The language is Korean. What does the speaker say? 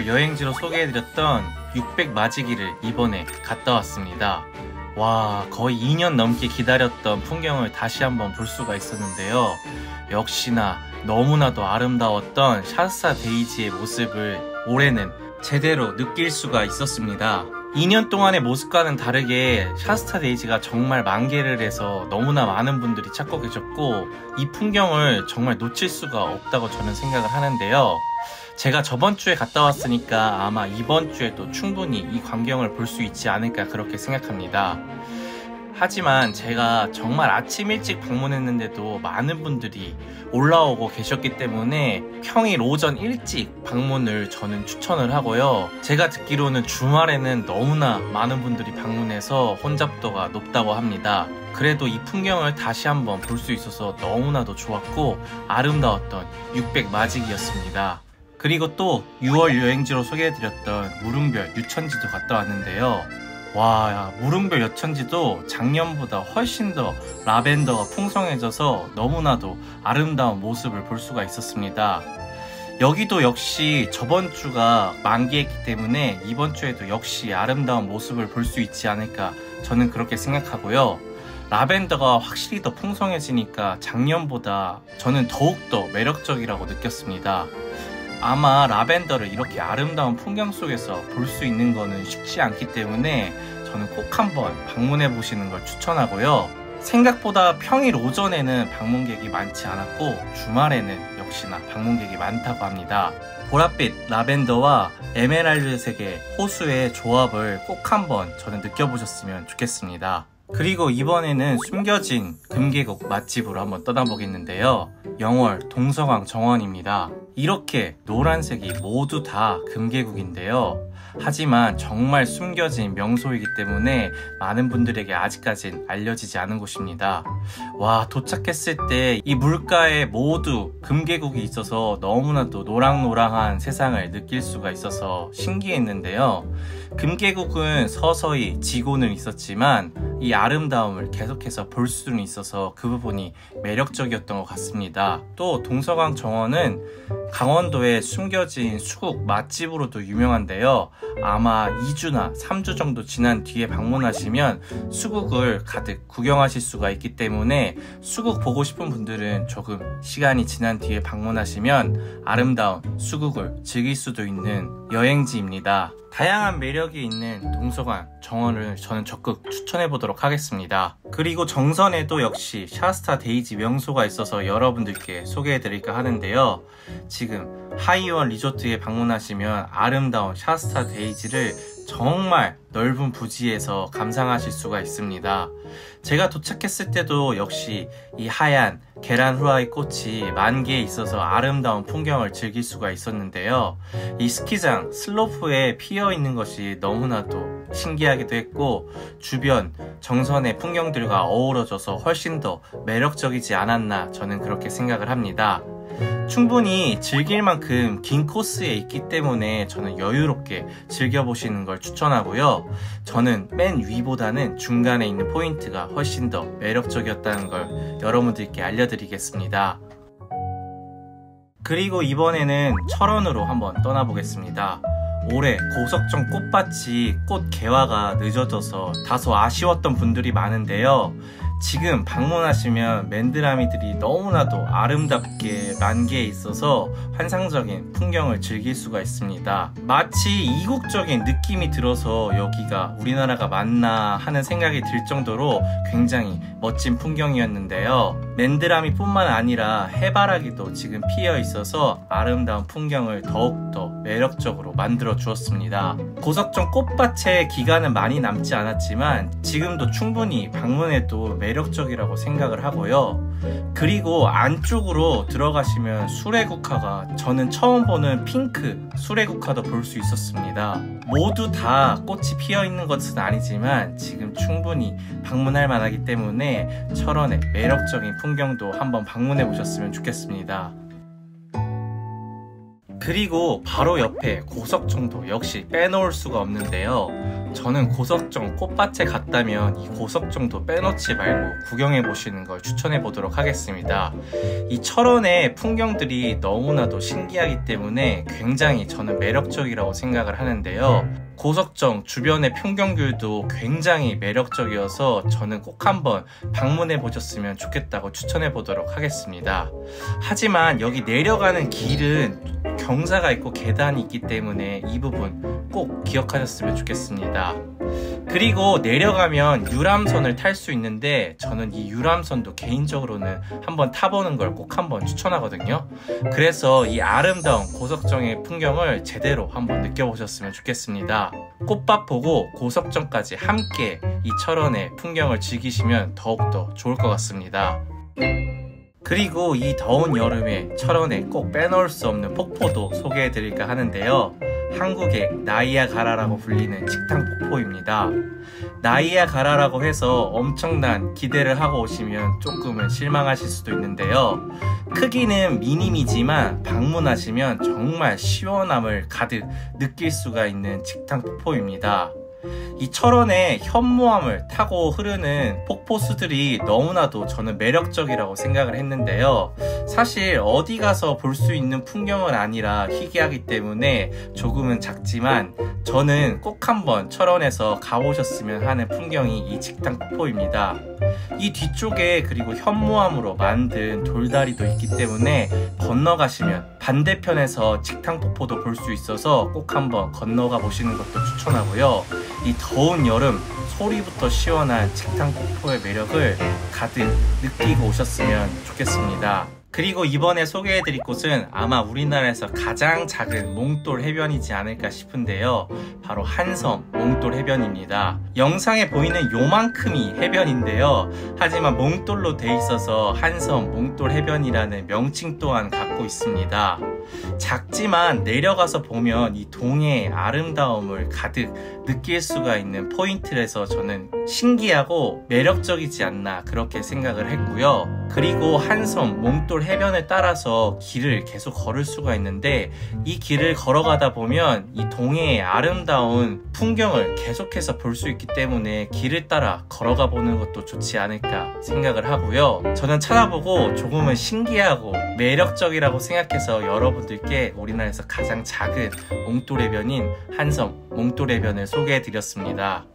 6월 여행지로 소개해드렸던 600 마지기를 이번에 갔다 왔습니다. 와, 거의 2년 넘게 기다렸던 풍경을 다시 한번 볼 수가 있었는데요. 역시나 너무나도 아름다웠던 샤스타 데이지의 모습을 올해는 제대로 느낄 수가 있었습니다. 2년 동안의 모습과는 다르게 샤스타 데이지가 정말 만개를 해서 너무나 많은 분들이 찾고 계셨고 이 풍경을 정말 놓칠 수가 없다고 저는 생각을 하는데요. 제가 저번 주에 갔다 왔으니까 아마 이번 주에도 충분히 이 광경을 볼 수 있지 않을까 그렇게 생각합니다. 하지만 제가 정말 아침 일찍 방문했는데도 많은 분들이 올라오고 계셨기 때문에 평일 오전 일찍 방문을 저는 추천을 하고요. 제가 듣기로는 주말에는 너무나 많은 분들이 방문해서 혼잡도가 높다고 합니다. 그래도 이 풍경을 다시 한번 볼 수 있어서 너무나도 좋았고 아름다웠던 600 마직이었습니다. 그리고 또 6월 여행지로 소개해드렸던 무릉별 유천지도 갔다 왔는데요. 와, 무릉별 여천지도 작년보다 훨씬 더 라벤더가 풍성해져서 너무나도 아름다운 모습을 볼 수가 있었습니다. 여기도 역시 저번 주가 만기했기 때문에 이번 주에도 역시 아름다운 모습을 볼 수 있지 않을까 저는 그렇게 생각하고요. 라벤더가 확실히 더 풍성해지니까 작년보다 저는 더욱더 매력적이라고 느꼈습니다. 아마 라벤더를 이렇게 아름다운 풍경 속에서 볼 수 있는 거는 쉽지 않기 때문에 저는 꼭 한번 방문해 보시는 걸 추천하고요. 생각보다 평일 오전에는 방문객이 많지 않았고 주말에는 역시나 방문객이 많다고 합니다. 보랏빛 라벤더와 에메랄드색의 호수의 조합을 꼭 한번 저는 느껴보셨으면 좋겠습니다. 그리고 이번에는 숨겨진 금계국 맛집으로 한번 떠나보겠는데요. 영월 동서강 정원입니다. 이렇게 노란색이 모두 다 금계국인데요. 하지만 정말 숨겨진 명소이기 때문에 많은 분들에게 아직까진 알려지지 않은 곳입니다. 와, 도착했을 때 이 물가에 모두 금계국이 있어서 너무나도 노랑노랑한 세상을 느낄 수가 있어서 신기했는데요. 금계국은 서서히 지고는 있었지만 이 아름다움을 계속해서 볼 수는 있어서 그 부분이 매력적이었던 것 같습니다. 또 동서강 정원은 강원도의 숨겨진 수국 맛집으로도 유명한데요. 아마 2주나 3주 정도 지난 뒤에 방문하시면 수국을 가득 구경하실 수가 있기 때문에 수국 보고 싶은 분들은 조금 시간이 지난 뒤에 방문하시면 아름다운 수국을 즐길 수도 있는 여행지입니다. 다양한 매력이 있는 동서관 정원을 저는 적극 추천해 보도록 하겠습니다. 그리고 정선에도 역시 샤스타 데이지 명소가 있어서 여러분들께 소개해 드릴까 하는데요. 지금 하이원 리조트에 방문하시면 아름다운 샤스타 데이지를 정말 넓은 부지에서 감상하실 수가 있습니다. 제가 도착했을 때도 역시 이 하얀 계란 후라이 꽃이 만개에 있어서 아름다운 풍경을 즐길 수가 있었는데요. 이 스키장 슬로프에 피어 있는 것이 너무나도 신기하기도 했고 주변 정선의 풍경들과 어우러져서 훨씬 더 매력적이지 않았나 저는 그렇게 생각을 합니다. 충분히 즐길 만큼 긴 코스에 있기 때문에 저는 여유롭게 즐겨보시는 걸 추천하고요. 저는 맨 위보다는 중간에 있는 포인트가 훨씬 더 매력적이었다는 걸 여러분들께 알려드리겠습니다. 그리고 이번에는 철원으로 한번 떠나보겠습니다. 올해 고석정 꽃밭이 꽃 개화가 늦어져서 다소 아쉬웠던 분들이 많은데요. 지금 방문하시면 맨드라미들이 너무나도 아름답게 만개에 있어서 환상적인 풍경을 즐길 수가 있습니다. 마치 이국적인 느낌이 들어서 여기가 우리나라가 맞나 하는 생각이 들 정도로 굉장히 멋진 풍경이었는데요. 맨드라미 뿐만 아니라 해바라기도 지금 피어 있어서 아름다운 풍경을 더욱더 매력적으로 만들어 주었습니다. 고석정 꽃밭의 기간은 많이 남지 않았지만 지금도 충분히 방문해도 매 력적이라고 생각을 하고요. 그리고 안쪽으로 들어가시면 수레국화가 저는 처음 보는 핑크 수레국화도 볼 수 있었습니다. 모두 다 꽃이 피어 있는 것은 아니지만 지금 충분히 방문할 만하기 때문에 철원의 매력적인 풍경도 한번 방문해 보셨으면 좋겠습니다. 그리고 바로 옆에 고석정도 역시 빼놓을 수가 없는데요. 저는 고석정 꽃밭에 갔다면 이 고석정도 빼놓지 말고 구경해 보시는 걸 추천해 보도록 하겠습니다. 이 철원의 풍경들이 너무나도 신기하기 때문에 굉장히 저는 매력적이라고 생각을 하는데요. 고석정 주변의 풍경들도 굉장히 매력적이어서 저는 꼭 한번 방문해 보셨으면 좋겠다고 추천해 보도록 하겠습니다. 하지만 여기 내려가는 길은 경사가 있고 계단이 있기 때문에 이 부분 꼭 기억하셨으면 좋겠습니다. 그리고 내려가면 유람선을 탈 수 있는데 저는 이 유람선도 개인적으로는 한번 타보는 걸 꼭 한번 추천하거든요. 그래서 이 아름다운 고석정의 풍경을 제대로 한번 느껴보셨으면 좋겠습니다. 꽃밭 보고 고석정까지 함께 이 철원의 풍경을 즐기시면 더욱더 좋을 것 같습니다. 그리고 이 더운 여름에 철원에 꼭 빼놓을 수 없는 폭포도 소개해 드릴까 하는데요. 한국의 나이아가라라고 불리는 직탕 폭포입니다. 나이아가라라고 해서 엄청난 기대를 하고 오시면 조금은 실망하실 수도 있는데요. 크기는 미니미지만 방문하시면 정말 시원함을 가득 느낄 수가 있는 직탕 폭포입니다. 이 철원의 현무암을 타고 흐르는 폭포수들이 너무나도 저는 매력적이라고 생각을 했는데요. 사실 어디 가서 볼 수 있는 풍경은 아니라 희귀하기 때문에 조금은 작지만 저는 꼭 한번 철원에서 가보셨으면 하는 풍경이 이 직탕 폭포입니다. 이 뒤쪽에 그리고 현무암으로 만든 돌다리도 있기 때문에 건너가시면 반대편에서 직탕 폭포도 볼 수 있어서 꼭 한번 건너가 보시는 것도 추천하고요. 이 더운 여름 소리부터 시원한 직탕 폭포의 매력을 가득 느끼고 오셨으면 좋겠습니다. 그리고 이번에 소개해드릴 곳은 아마 우리나라에서 가장 작은 몽돌 해변이지 않을까 싶은데요. 바로 한섬 몽돌 해변입니다. 영상에 보이는 요만큼이 해변인데요. 하지만 몽돌로 돼 있어서 한섬 몽돌 해변이라는 명칭 또한 갖고 있습니다. 작지만 내려가서 보면 이 동해의 아름다움을 가득 느낄 수가 있는 포인트라서 저는 신기하고 매력적이지 않나 그렇게 생각을 했고요. 그리고 한섬 몽돌 해변을 따라서 길을 계속 걸을 수가 있는데 이 길을 걸어가다 보면 이 동해의 아름다운 풍경을 계속해서 볼 수 있기 때문에 길을 따라 걸어가 보는 것도 좋지 않을까 생각을 하고요. 저는 찾아보고 조금은 신기하고 매력적이라고 생각해서 여러 분들께 우리나라에서 가장 작은 몽돌해변인 한섬 몽돌해변을 소개해 드렸습니다.